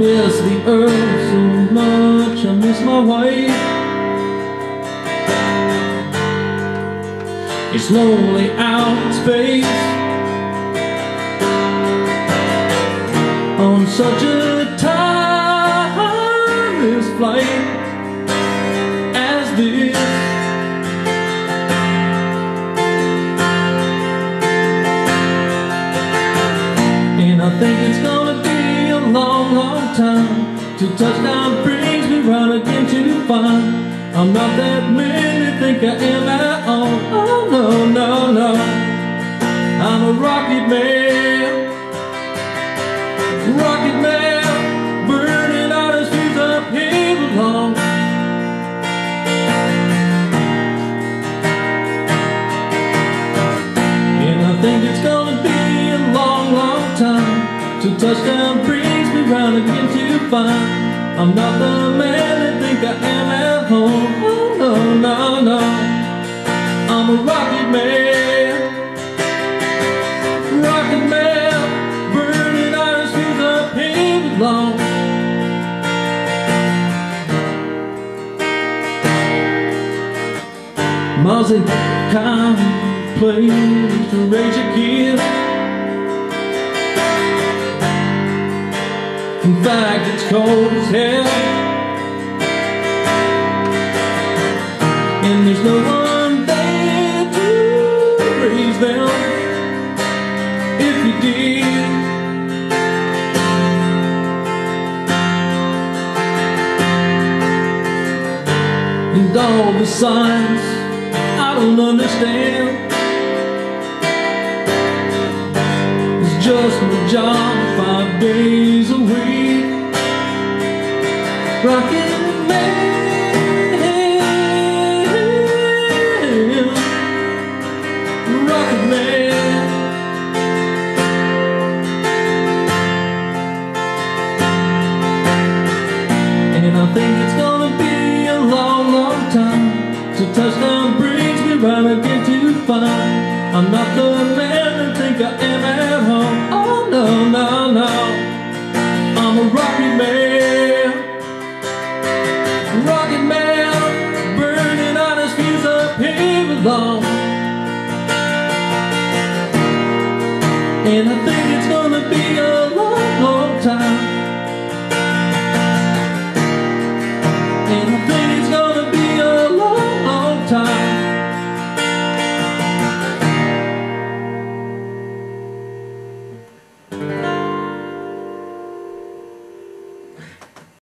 miss the earth so much, I miss my wife. It's lonely out in space. On such a timeless flight as this. And I think it's gonna long, time Till touchdown brings me round again to find. I'm not that man they think I am at all. Oh no, no, no. I'm a rocket man. Rocket man Burning out his fuse up here along And I think it's gonna be a long, long time Till touchdown brings me round again to find I'm not the man they think I am at home. Oh no, no, no. I'm a rocket man. Rocket man Burning fuse up here along Mozzie contemplates to raise a kid In fact, it's cold as hell. And there's no one there to raise them If you did. And all the signs I don't understand. It's just my job five days a week Rocket man man And I think it's gonna be a long, long touchdown brings me round again to find I'm not the man I think I am Rocket man, burning on his fuse up here alone. And I think it's gonna be a long, long time. And I think